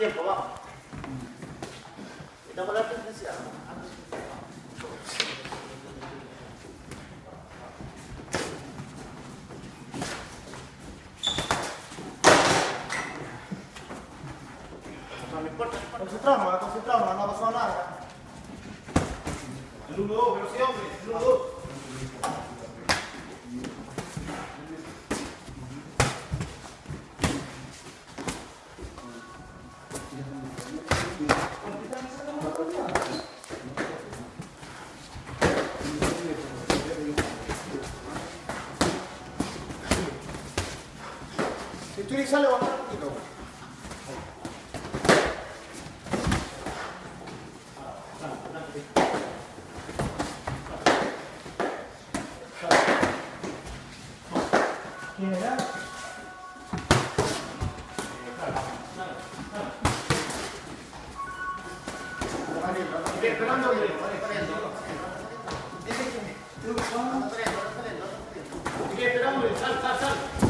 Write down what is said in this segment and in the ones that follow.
Tiempo, vamos. Estamos la importa. Concentrarnos, concentrarnos, no ha pasado nada. El 1-2, pero sí, hombre, el 1-2. Bajar un poquito. Esperando, esperando, sal, sal, sal.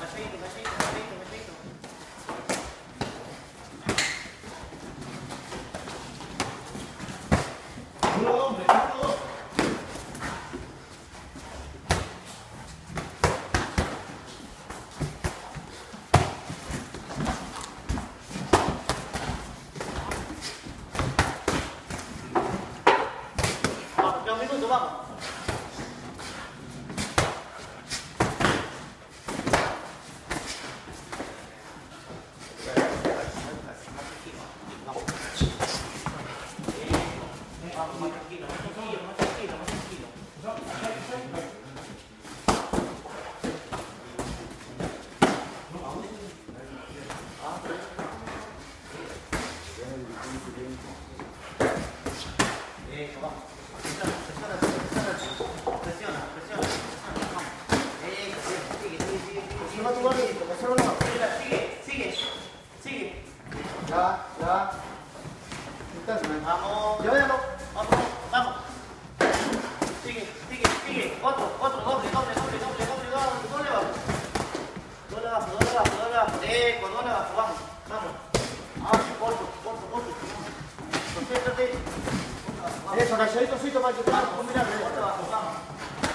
Vamos, ya un minuto, vamos. Vamos, más tranquilo, más tranquilo, más tranquilo, más tranquilo. Eso, vamos. Presiona, presiona, presiona, presiona, presiona, presiona, vamos. Eso, bien, sigue, sigue, sigue, sigue. Sigue, sigue. Ya, ya. Vamos. Ya, no. Vamos, vamos. Sigue, sigue, sigue. Otro, otro, doble, doble, doble, doble, doble, doble, doble abajo. Doble abajo, doble abajo, doble abajo. Doble abajo, vamos, vamos. Vamos, corto, corto, corto. Concéntrate. Eso, calladito, toma que abajo, vamos.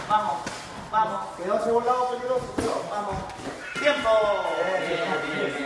Vamos, Vamos. Cuidado ese volado peligroso. Vamos. Tiempo. Bien, bien, bien.